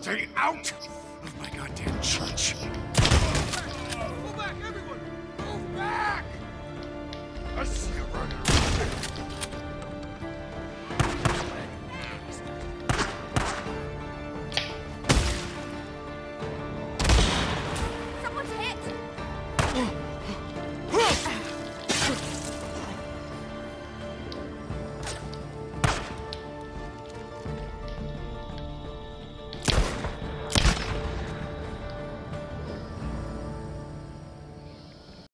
Stay out.